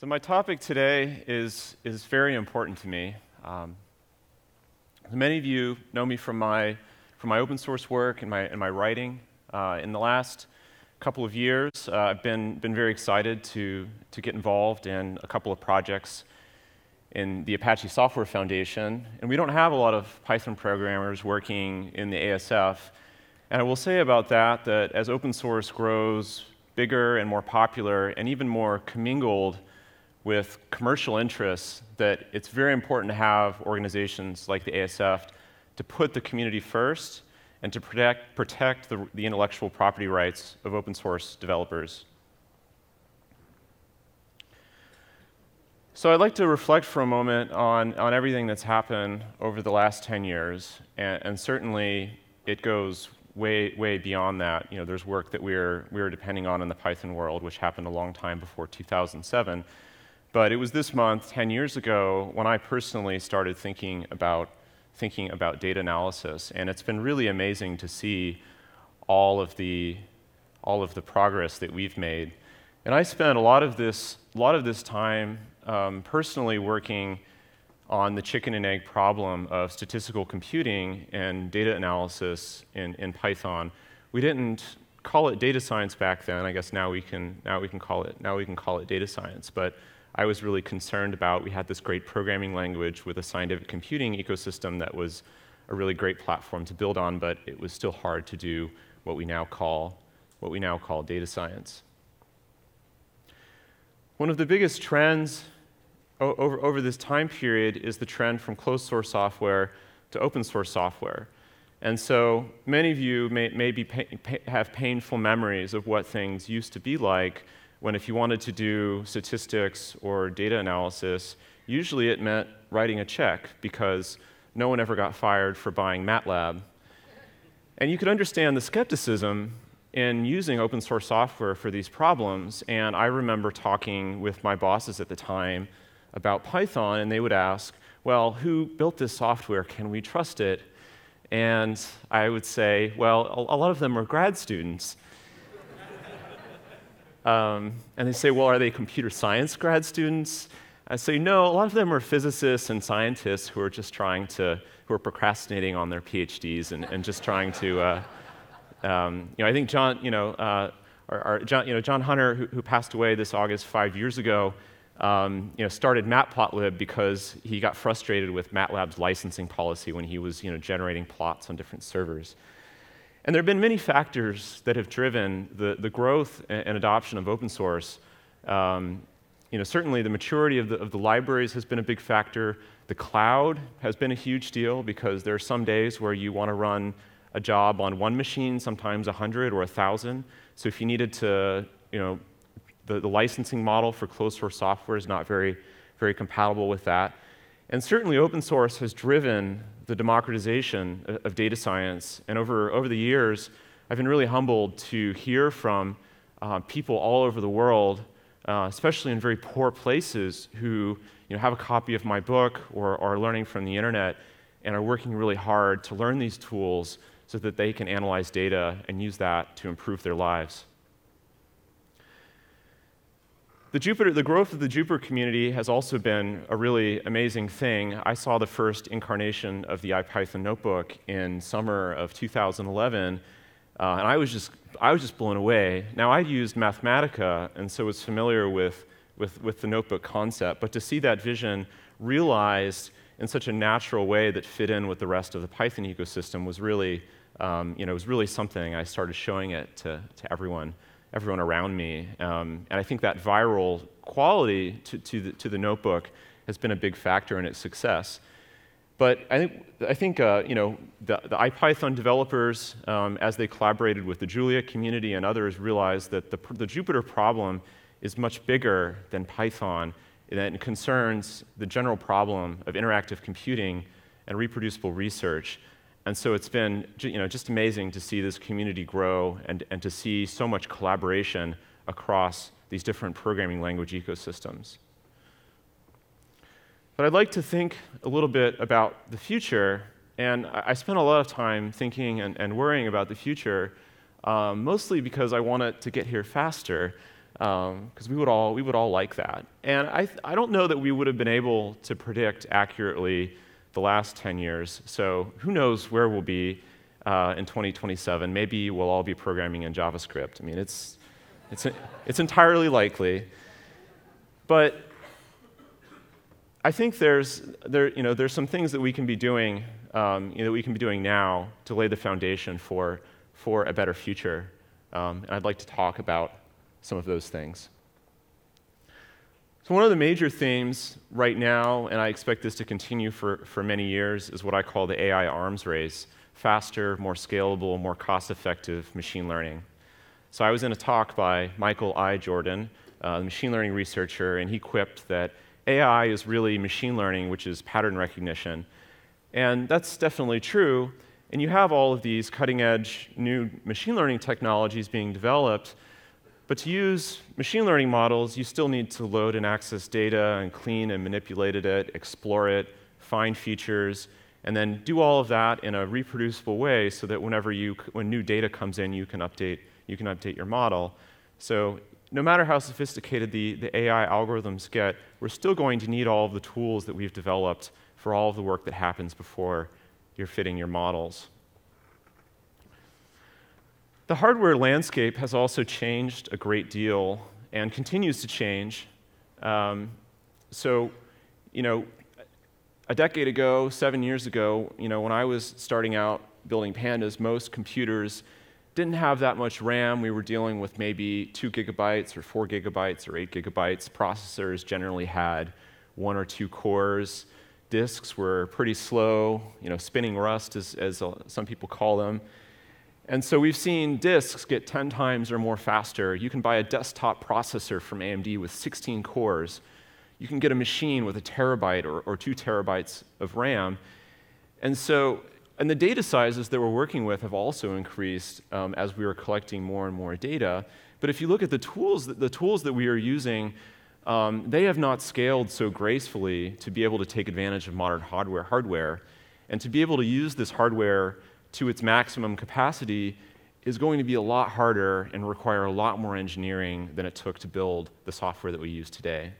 So, my topic today is, is very important to me. Um, many of you know me from my, from my open source work and my, and my writing. Uh, in the last couple of years, uh, I've been, been very excited to, to get involved in a couple of projects in the Apache Software Foundation. And we don't have a lot of Python programmers working in the ASF. And I will say about that that as open source grows bigger and more popular and even more commingled with commercial interests that it's very important to have organizations like the ASF to put the community first and to protect, protect the, the intellectual property rights of open source developers. So I'd like to reflect for a moment on, on everything that's happened over the last 10 years, and, and certainly it goes way, way beyond that. You know, there's work that we're, we're depending on in the Python world, which happened a long time before 2007. But it was this month, 10 years ago, when I personally started thinking about, thinking about data analysis. And it's been really amazing to see all of the, all of the progress that we've made. And I spent a lot of this, a lot of this time um, personally working on the chicken and egg problem of statistical computing and data analysis in, in Python. We didn't call it data science back then. I guess now we can, now we can, call, it, now we can call it data science. But I was really concerned about. We had this great programming language with a scientific computing ecosystem that was a really great platform to build on, but it was still hard to do what we now call what we now call data science. One of the biggest trends over, over this time period is the trend from closed source software to open source software. And so many of you may, may be have painful memories of what things used to be like when if you wanted to do statistics or data analysis, usually it meant writing a check because no one ever got fired for buying MATLAB. And you could understand the skepticism in using open source software for these problems. And I remember talking with my bosses at the time about Python, and they would ask, Well, who built this software? Can we trust it? And I would say, Well, a lot of them are grad students. Um, and they say, well, are they computer science grad students? I say, no, a lot of them are physicists and scientists who are just trying to, who are procrastinating on their PhDs and, and just trying to, uh, um, you know, I think John, you know, uh, John, you know, John Hunter, who, who, passed away this August five years ago, um, you know, started Matplotlib because he got frustrated with MATLAB's licensing policy when he was, you know, generating plots on different servers. And there have been many factors that have driven the, the growth and adoption of open source. Um, you know, certainly the maturity of the, of the libraries has been a big factor. The cloud has been a huge deal because there are some days where you want to run a job on one machine, sometimes 100 or 1,000. So if you needed to, you know, the, the licensing model for closed source software is not very, very compatible with that. And certainly open source has driven the democratization of data science. And over, over the years, I've been really humbled to hear from uh, people all over the world, uh, especially in very poor places, who you know, have a copy of my book or are learning from the internet and are working really hard to learn these tools so that they can analyze data and use that to improve their lives. The Jupyter, the growth of the Jupyter community has also been a really amazing thing. I saw the first incarnation of the IPython notebook in summer of 2011, uh, and I was just I was just blown away. Now I'd used Mathematica, and so was familiar with, with, with the notebook concept, but to see that vision realized in such a natural way that fit in with the rest of the Python ecosystem was really, um, you know, was really something. I started showing it to, to everyone everyone around me. Um, and I think that viral quality to, to, the, to the notebook has been a big factor in its success. But I think, I think uh, you know, the, the IPython developers, um, as they collaborated with the Julia community and others, realized that the, the Jupyter problem is much bigger than Python and it concerns the general problem of interactive computing and reproducible research. And so it's been you know, just amazing to see this community grow and, and to see so much collaboration across these different programming language ecosystems. But I'd like to think a little bit about the future, and I spent a lot of time thinking and, and worrying about the future, um, mostly because I wanted to get here faster. because um, we would all we would all like that. And I I don't know that we would have been able to predict accurately the last 10 years. So who knows where we'll be uh, in 2027? Maybe we'll all be programming in JavaScript. I mean, it's it's it's entirely likely. But I think there's there you know there's some things that we can be doing um, you know, that we can be doing now to lay the foundation for for a better future. Um, and I'd like to talk about some of those things. So, one of the major themes right now, and I expect this to continue for, for many years, is what I call the AI arms race faster, more scalable, more cost effective machine learning. So, I was in a talk by Michael I. Jordan, uh, the machine learning researcher, and he quipped that AI is really machine learning, which is pattern recognition. And that's definitely true. And you have all of these cutting edge new machine learning technologies being developed but to use machine learning models, you still need to load and access data and clean and manipulate it, explore it, find features, and then do all of that in a reproducible way so that whenever you, when new data comes in, you can update, you can update your model. So no matter how sophisticated the, the AI algorithms get, we're still going to need all of the tools that we've developed for all of the work that happens before you're fitting your models. The hardware landscape has also changed a great deal and continues to change. Um, so, you know, a decade ago, seven years ago, you know, when I was starting out building pandas, most computers didn't have that much RAM. We were dealing with maybe two gigabytes or four gigabytes or eight gigabytes. Processors generally had one or two cores. Disks were pretty slow, you know, spinning rust, as, as some people call them. And so we've seen disks get 10 times or more faster. You can buy a desktop processor from AMD with 16 cores. You can get a machine with a terabyte or, or two terabytes of RAM. And so, and the data sizes that we're working with have also increased um, as we are collecting more and more data. But if you look at the tools, the tools that we are using, um, they have not scaled so gracefully to be able to take advantage of modern hardware, hardware and to be able to use this hardware to its maximum capacity is going to be a lot harder and require a lot more engineering than it took to build the software that we use today.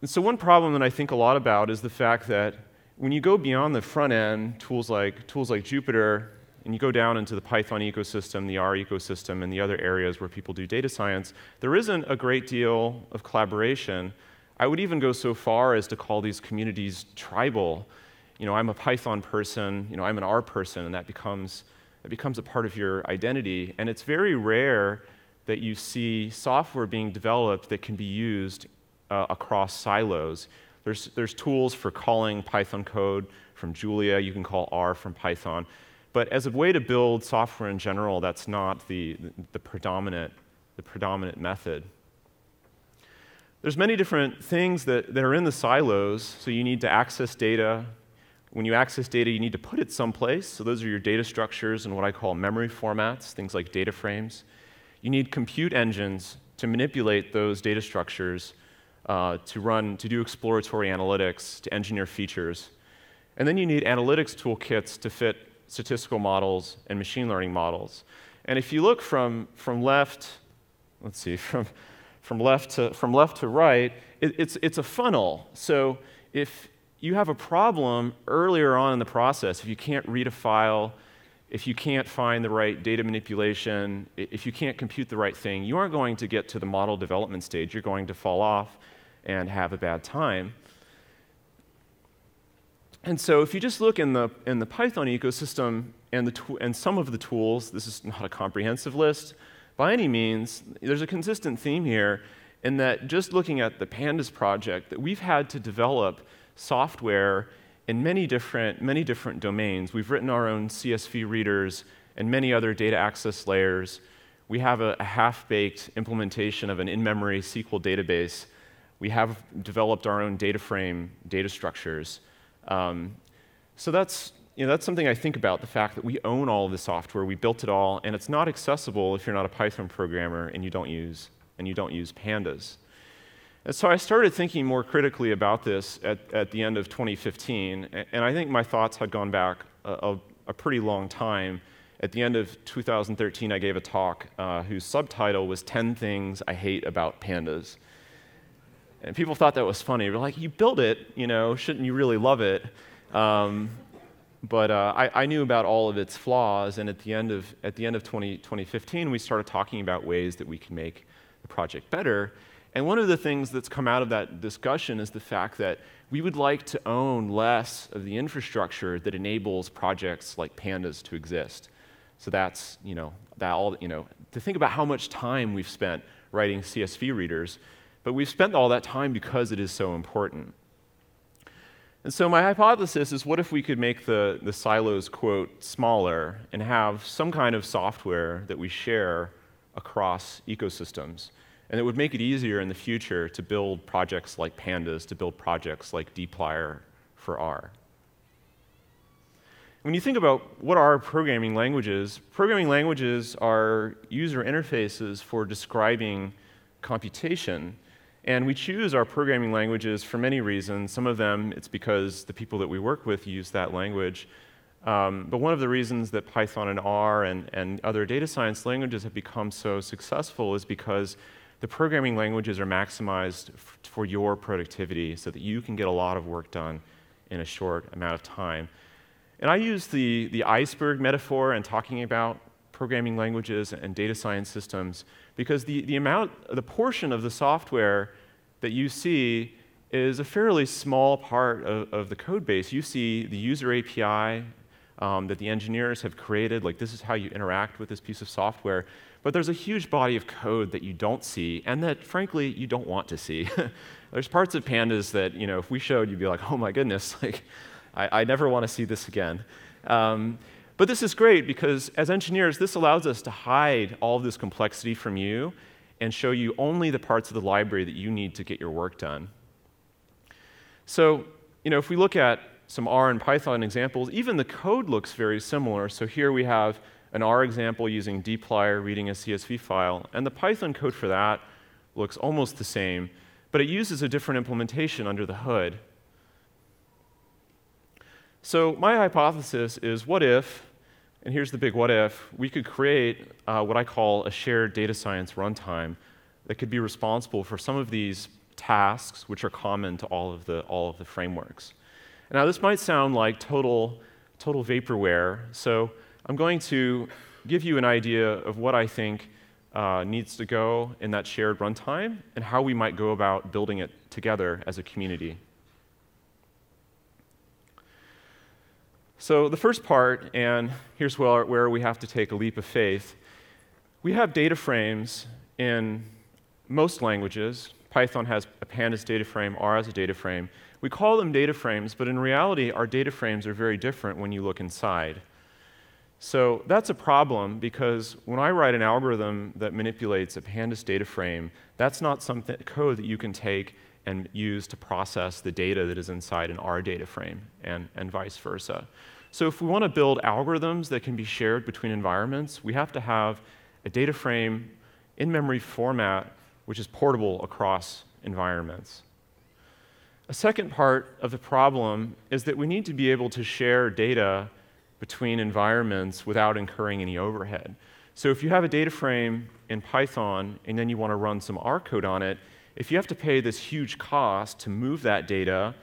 And so, one problem that I think a lot about is the fact that when you go beyond the front end, tools like, tools like Jupyter, and you go down into the Python ecosystem, the R ecosystem, and the other areas where people do data science, there isn't a great deal of collaboration. I would even go so far as to call these communities tribal you know, I'm a Python person, you know, I'm an R person, and that becomes, that becomes a part of your identity. And it's very rare that you see software being developed that can be used uh, across silos. There's, there's tools for calling Python code from Julia, you can call R from Python. But as a way to build software in general, that's not the, the, predominant, the predominant method. There's many different things that, that are in the silos. So you need to access data, when you access data, you need to put it someplace. So those are your data structures and what I call memory formats, things like data frames. You need compute engines to manipulate those data structures uh, to run, to do exploratory analytics, to engineer features. And then you need analytics toolkits to fit statistical models and machine learning models. And if you look from, from left, let's see, from, from, left, to, from left to right, it, it's, it's a funnel. So if, you have a problem earlier on in the process if you can't read a file, if you can't find the right data manipulation, if you can't compute the right thing, you aren't going to get to the model development stage. You're going to fall off and have a bad time. And so if you just look in the, in the Python ecosystem and, the and some of the tools, this is not a comprehensive list by any means, there's a consistent theme here in that just looking at the Pandas project, that we've had to develop software in many different, many different domains. We've written our own CSV readers and many other data access layers. We have a, a half baked implementation of an in memory SQL database. We have developed our own data frame data structures. Um, so that's, you know, that's something I think about the fact that we own all of the software, we built it all, and it's not accessible if you're not a Python programmer and you don't use, and you don't use pandas. And so I started thinking more critically about this at, at the end of 2015, and I think my thoughts had gone back a, a, pretty long time. at the end of 2013, I gave a talk uh, whose subtitle was 10 Things I Hate About Pandas. And people thought that was funny. They're like, you built it, you know, shouldn't you really love it? Um, but uh, I, I, knew about all of its flaws, and at the end of, at the end of 20, 2015, we started talking about ways that we can make the project better. And one of the things that's come out of that discussion is the fact that we would like to own less of the infrastructure that enables projects like Pandas to exist. So that's, you know, that all, you know, to think about how much time we've spent writing CSV readers, but we've spent all that time because it is so important. And so my hypothesis is what if we could make the, the silos, quote, smaller and have some kind of software that we share across ecosystems? And it would make it easier in the future to build projects like Pandas, to build projects like dplyr for R. When you think about what are programming languages, programming languages are user interfaces for describing computation and we choose our programming languages for many reasons. Some of them, it's because the people that we work with use that language. Um, but one of the reasons that Python and R and, and other data science languages have become so successful is because the programming languages are maximized for your productivity so that you can get a lot of work done in a short amount of time. And I use the, the iceberg metaphor in talking about programming languages and data science systems because the, the amount, the portion of the software that you see is a fairly small part of, of the code base. You see the user API um, that the engineers have created, like this is how you interact with this piece of software. But there's a huge body of code that you don't see, and that frankly you don't want to see. there's parts of pandas that you know if we showed, you'd be like, oh my goodness, like I, I never want to see this again. Um, but this is great because as engineers, this allows us to hide all of this complexity from you and show you only the parts of the library that you need to get your work done. So, you know, if we look at some R and Python examples, even the code looks very similar. So here we have an R example using dplyr reading a CSV file, and the Python code for that looks almost the same, but it uses a different implementation under the hood. So my hypothesis is what if, and here's the big what if, we could create uh, what I call a shared data science runtime that could be responsible for some of these tasks which are common to all of the, all of the frameworks. Now this might sound like total, total vaporware, so I'm going to give you an idea of what I think uh, needs to go in that shared runtime and how we might go about building it together as a community. So, the first part, and here's where, where we have to take a leap of faith we have data frames in most languages. Python has a pandas data frame, R has a data frame. We call them data frames, but in reality, our data frames are very different when you look inside. So that's a problem because when I write an algorithm that manipulates a pandas data frame, that's not some code that you can take and use to process the data that is inside an R data frame, and, and vice versa. So if we want to build algorithms that can be shared between environments, we have to have a data frame in memory format which is portable across environments. A second part of the problem is that we need to be able to share data between environments without incurring any overhead. So if you have a data frame in Python and then you want to run some R code on it, if you have to pay this huge cost to move that data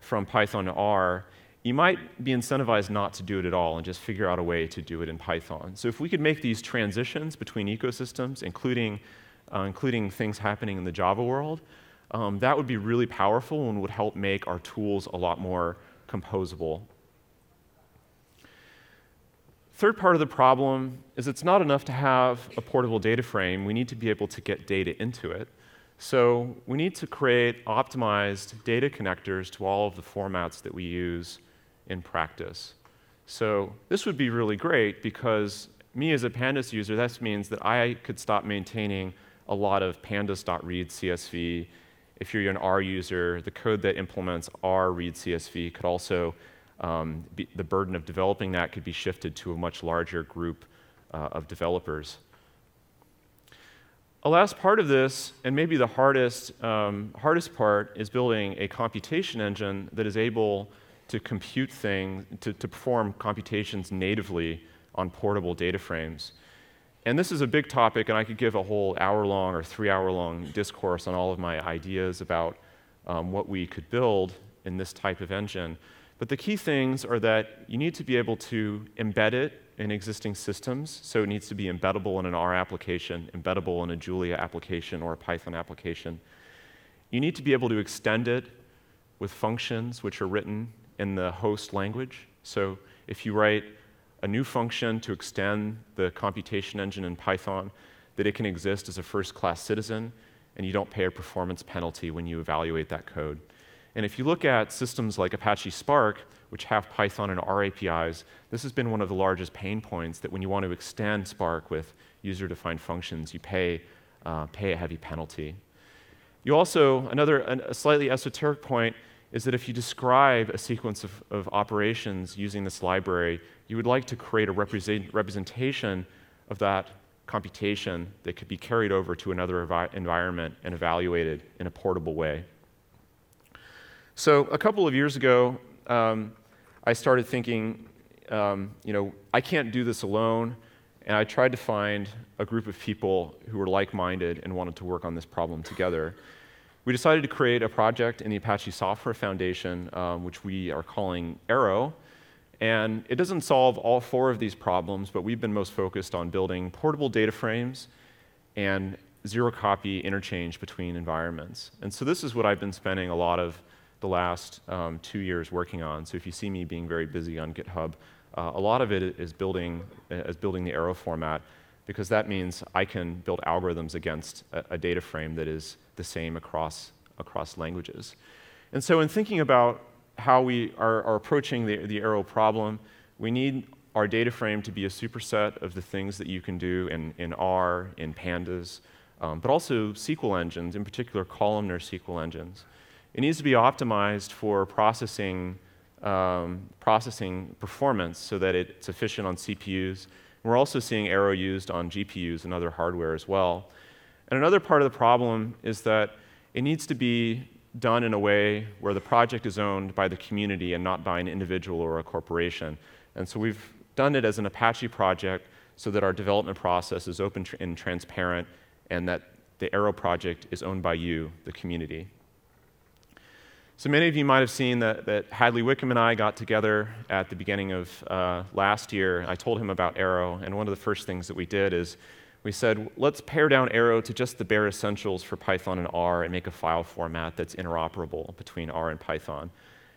from Python to R, you might be incentivized not to do it at all and just figure out a way to do it in Python. So if we could make these transitions between ecosystems, including, uh, including things happening in the Java world, um, that would be really powerful and would help make our tools a lot more composable. Third part of the problem is it's not enough to have a portable data frame. We need to be able to get data into it. So we need to create optimized data connectors to all of the formats that we use in practice. So this would be really great because me as a pandas user, that means that I could stop maintaining a lot of pandas.read CSV. If you're an R user, the code that implements R read CSV could also, um, be, the burden of developing that could be shifted to a much larger group uh, of developers. A last part of this, and maybe the hardest, um, hardest part, is building a computation engine that is able to compute things, to, to perform computations natively on portable data frames. And this is a big topic, and I could give a whole hour long or three hour long discourse on all of my ideas about um, what we could build in this type of engine. But the key things are that you need to be able to embed it in existing systems. So it needs to be embeddable in an R application, embeddable in a Julia application or a Python application. You need to be able to extend it with functions which are written in the host language. So if you write a new function to extend the computation engine in Python, that it can exist as a first class citizen, and you don't pay a performance penalty when you evaluate that code. And if you look at systems like Apache Spark, which have Python and R APIs, this has been one of the largest pain points that when you want to extend Spark with user defined functions, you pay, uh, pay a heavy penalty. You also, another a slightly esoteric point is that if you describe a sequence of, of operations using this library, you would like to create a represent, representation of that computation that could be carried over to another envi- environment and evaluated in a portable way. So a couple of years ago, um, I started thinking, um, you know, I can't do this alone, and I tried to find a group of people who were like-minded and wanted to work on this problem together. We decided to create a project in the Apache Software Foundation, um, which we are calling Arrow, and it doesn't solve all four of these problems, but we've been most focused on building portable data frames and zero copy interchange between environments. And so this is what I've been spending a lot of the last um, two years working on. So if you see me being very busy on GitHub, uh, a lot of it is building, is building the arrow format because that means I can build algorithms against a, a data frame that is the same across, across languages. And so in thinking about how we are, are approaching the, the arrow problem, we need our data frame to be a superset of the things that you can do in, in R, in pandas, um, but also SQL engines, in particular columnar SQL engines. It needs to be optimized for processing, um, processing performance so that it's efficient on CPUs. We're also seeing Arrow used on GPUs and other hardware as well. And another part of the problem is that it needs to be done in a way where the project is owned by the community and not by an individual or a corporation. And so we've done it as an Apache project so that our development process is open and transparent and that the Arrow project is owned by you, the community. So many of you might have seen that, that Hadley Wickham and I got together at the beginning of uh, last year. I told him about Arrow, and one of the first things that we did is we said, let's pare down Arrow to just the bare essentials for Python and R and make a file format that's interoperable between R and Python.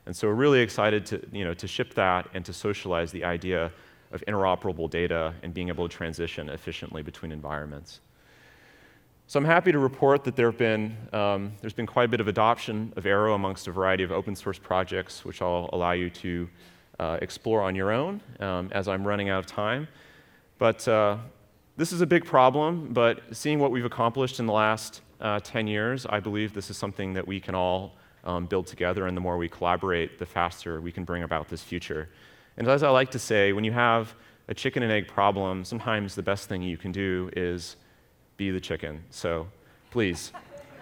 And so we're really excited to, you know, to ship that and to socialize the idea of interoperable data and being able to transition efficiently between environments. So I'm happy to report that there have been, um, there's been quite a bit of adoption of Arrow amongst a variety of open source projects, which I'll allow you to uh, explore on your own um, as I'm running out of time. But uh, this is a big problem, but seeing what we've accomplished in the last uh, 10 years, I believe this is something that we can all um, build together, and the more we collaborate, the faster we can bring about this future. And as I like to say, when you have a chicken and egg problem, sometimes the best thing you can do is be the chicken. So please,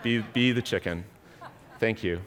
be, be the chicken. Thank you.